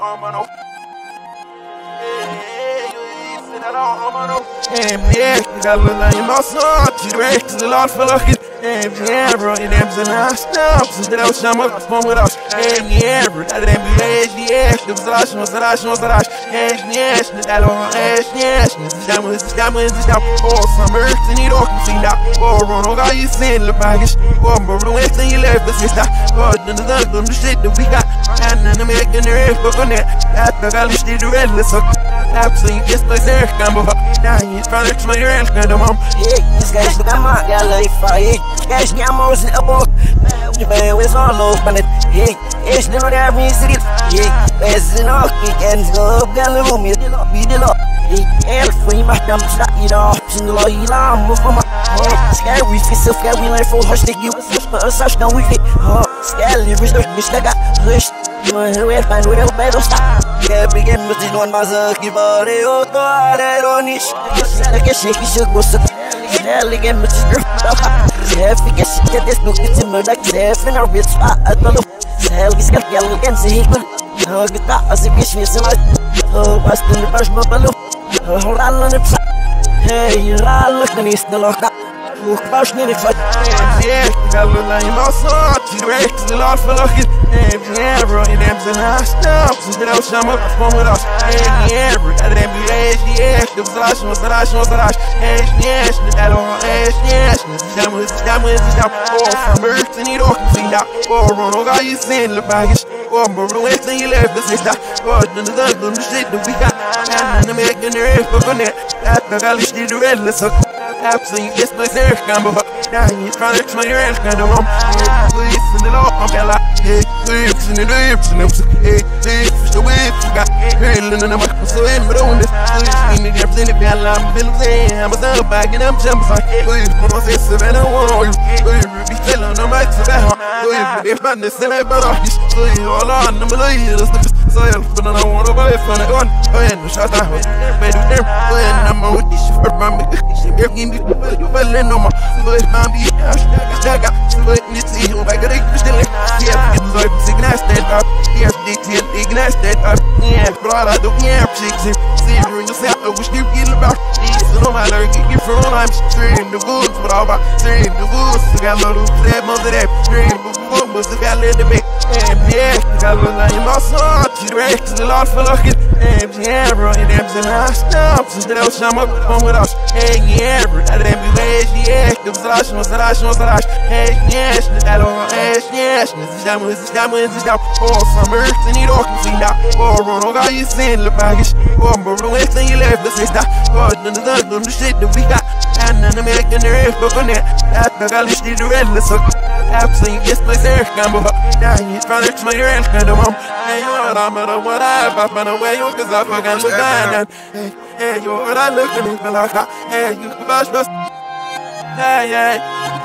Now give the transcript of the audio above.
no. Yeah, yeah, nigga, look like my son. T-Rex, the Lord. Emniyet, bro, in them zanash Nam, sizde o şamak, pomur aş Emniyet, bro, da dem bir eşdiyek Dım zaraş, no zaraş, no zaraş Eşniyet, ne dal o eşniyet Zdamı, zdamı, zdam Olsam örtün i dokum sida Oron, o gayı sinli bagish Bomba, bro, ekten i lefte sista Godun, the dugum, the other, the shit that we got And I'm making the ref, but on it At the the red, suck Absolutely, yes, but there, come on Dying, father, to my real, kind of mom Sketch the gamma, gala fire. Sketch the amos in a book. The bay was all open it. Hey, it's the road every city. Hey, it's an okay, and go gala room. You did not be the. Hey, air free, my dumb shot, you know. In the you know, move from my. Scary, fix a scary line for hush, take you. Such no we fit. Oh, scary, rich, rich, I got hush. You want to wear, find where better stop. Yeah, begin with this one, my sucky body. Oh, I don't need shit. Like a shaky, shook, what's up? Snäll igen med sitt Chef, vilka shit det snok till mörda chefen har vet spot att man Snäll, vi ska fjälla igen så hit man Höget ta, alltså vi svisar mig Hoppas du nu först på ballo Rallan upp Hej, rallan kan ni snälla Och först när ni får Emniyet, gallarlayım olsun Çirvek, zılar falakit Emniyet, bro, in them zanash Nam, sizde o şamak, pomur aş Emniyet, bro, da dem bir eşdiyek Dım zaraş, no zaraş, no zaraş Eşniyet, ne dal o eşniyet Zdamı, zdamı, zdam Olsam örtün i dokum sida Oron, o gayı sinli bagish Bomba, bro, ekten i lefte sista Godun, the dugum, the shit that we got And I'm making the ref, but on it At the galish, the red, suck Absolutely, yes, but there, come on Dying, father, to my real, kind of mom Please, send it off, I'm bella Hey, lips in the lips, and I'm sick Hey, Hey, and I'm so in, but on this in the depths, in the bella I'm feeling I'm a thug bag, and I'm jumping Please, when I say seven, I want. You Please, be feeling, I'm like, so bad Please, if I'm the same, but I'm just Please, all on, I'm a little, så jag för den här året var jag från en gång Och ändå tjatar jag med du där Och en av mig och det för man. Med Jag gick in i väl en nummer Så är man blir Snäga Så är det till och väger dig beställning Jag fick ett löp sig Så de här lörker ifrån I'm stream the woods But all about stream the woods. Jag lär upp det mother där Stream the woods. Så jag lär det mig Emniyet, gallarlayım olsun Çirvek, zılar falakit Emniyet, bro, and I'm in them zanash Nam, sizde o şamak, pomur aş Emniyet, bro, da dem bir eşdiyek Dım zaraş, no zaraş, no zaraş Eşniyet, ne dal o eşniyet Ne zidamı, zidamı, zidam Olsam örtün i dokum sida Oron, o gayı sinli bagish Bomba, bro, ekten i lefte sista Godun, the dugum, the shit that we got. And I'm making the ref, but on it. At the the red, suck Absolutely, yes, but there, come on Dying, father, to my real, kind of mom Hey, you're I'm at a what I've up and away, you cause I look down Hey, hey, you're what I look at me, but like, hey, you can bash, Hey, hey